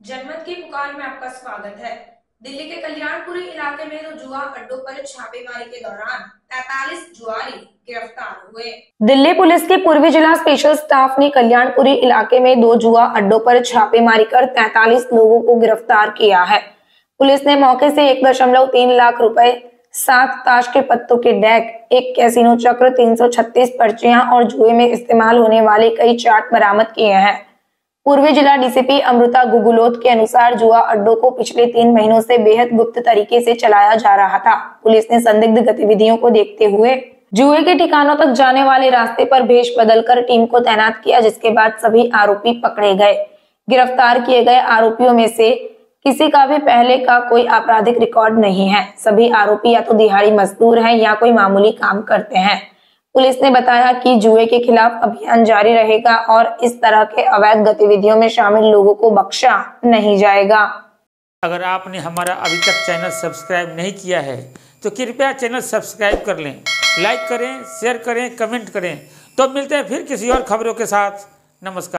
जनमत की पुकार में आपका स्वागत है। दिल्ली के कल्याणपुरी इलाके में दो जुआ अड्डों पर छापेमारी के दौरान 43 जुआरी गिरफ़्तार हुए। दिल्ली पुलिस के पूर्वी जिला स्पेशल स्टाफ ने कल्याणपुरी इलाके में दो जुआ अड्डों पर छापेमारी कर 43 लोगों को गिरफ़्तार किया है। पुलिस ने मौके से एक दशमलव तीन लाख रुपए, सात ताश के पत्तों के डेक एक कैसीनो चक्र 336 पर्चियाँ और जुए में इस्तेमाल होने वाले कई चार्ट बरामद किए हैं। पूर्वी जिला डीसीपी अमृता गुगुलोत के अनुसार जुआ अड्डों को पिछले तीन महीनों से बेहद गुप्त तरीके से चलाया जा रहा था। पुलिस ने संदिग्ध गतिविधियों को देखते हुए जुए के ठिकानों तक जाने वाले रास्ते पर भेष बदलकर टीम को तैनात किया, जिसके बाद सभी आरोपी पकड़े गए। गिरफ़्तार किए गए आरोपियों में से किसी का भी पहले का कोई आपराधिक रिकॉर्ड नहीं है। सभी आरोपी या तो दिहाड़ी मजदूर हैं या कोई मामूली काम करते हैं। पुलिस ने बताया कि जुए के खिलाफ अभियान जारी रहेगा और इस तरह के अवैध गतिविधियों में शामिल लोगों को बख्शा नहीं जाएगा। अगर आपने हमारा अभी तक चैनल सब्सक्राइब नहीं किया है तो कृपया चैनल सब्सक्राइब कर लें, लाइक करें, शेयर करें, कमेंट करें। तो मिलते हैं फिर किसी और खबरों के साथ। नमस्कार।